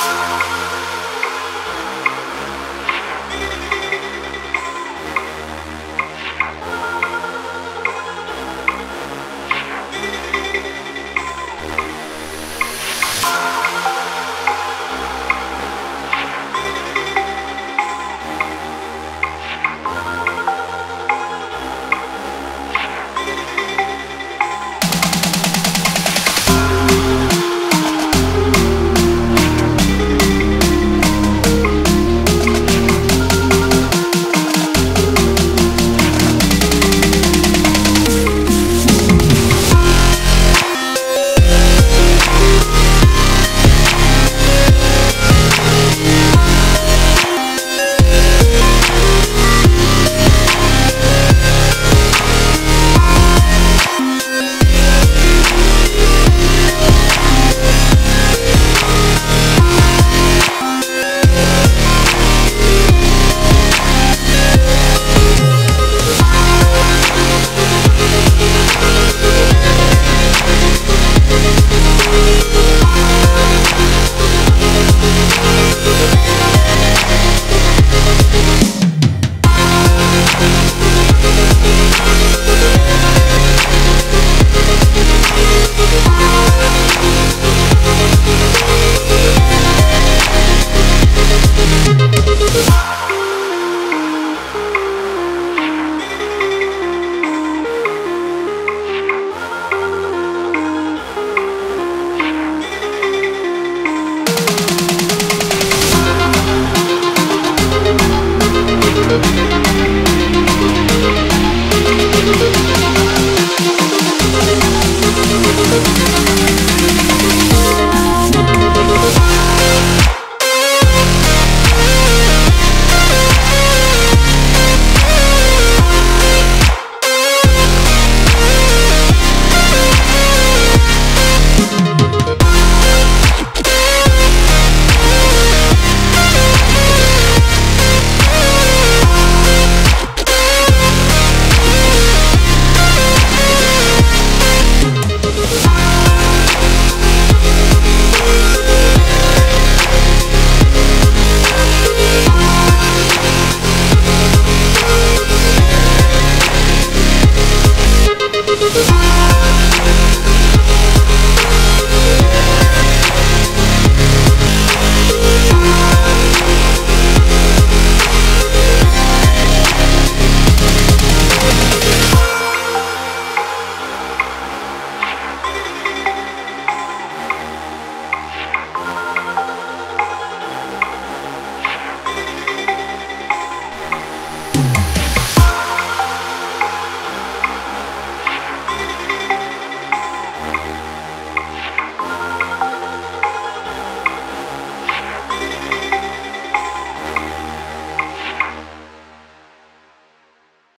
Bye.